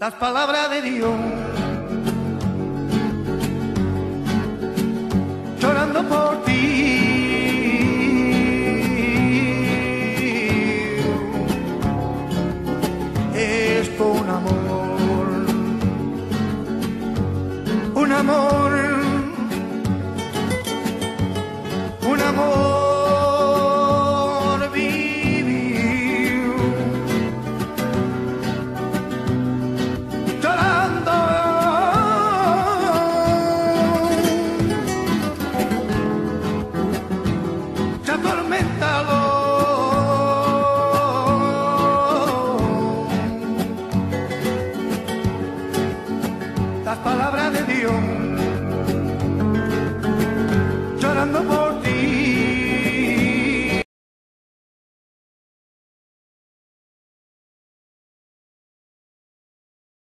Las palabras de Dios. Llorando por ti. Es un amor. Un amor. Un amor. Las palabras de Dios, llorando por